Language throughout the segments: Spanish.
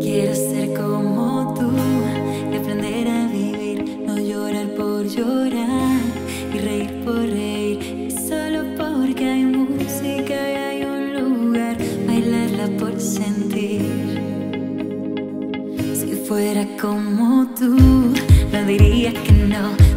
Quiero ser como tú y aprender a vivir. No llorar por llorar y reír por reír. Y solo porque hay música y hay un lugar. Bailarla por sentir. Si fuera como tú, no dirías que no.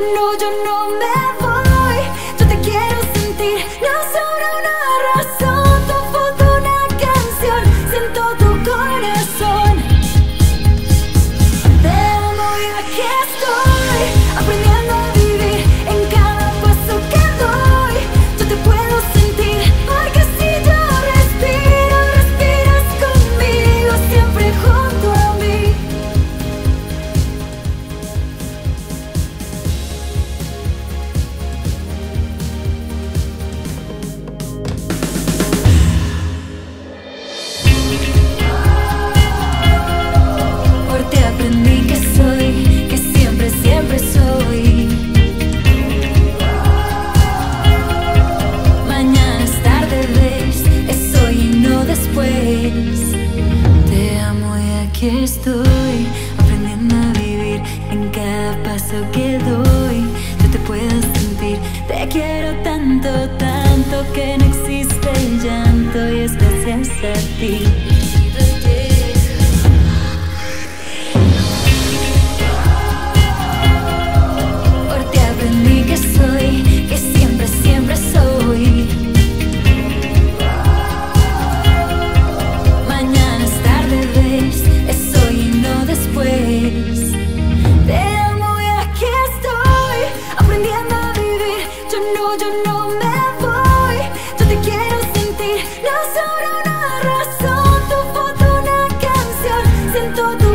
you know, you know, never. quiero tanto, tanto que no existe el llanto y es gracias a ti. todo